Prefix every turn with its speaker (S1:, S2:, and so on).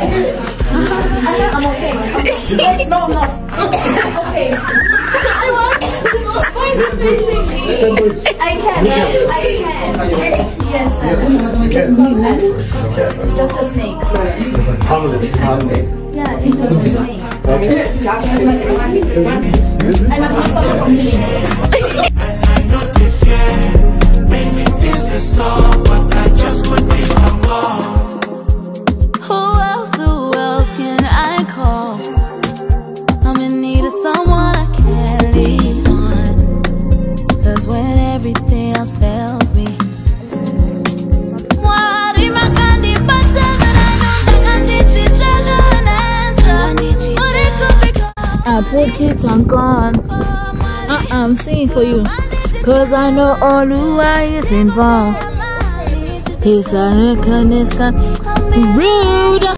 S1: I'm okay. no, I'm not. okay. I want to. Why is it facing me? I can. I can. Yes, sir. It's just a snake.
S2: Harmless. Harmless.
S1: Yeah, it's just a snake.
S2: Okay.
S1: I must not stop from doing
S3: everything else fails me, Mwari makanipata, but I know nakandichichaga an answer. But it could be cause
S4: I put it on gone. Uh, I'm singing for you. Cause I know Oluwa is involved. Icon is got real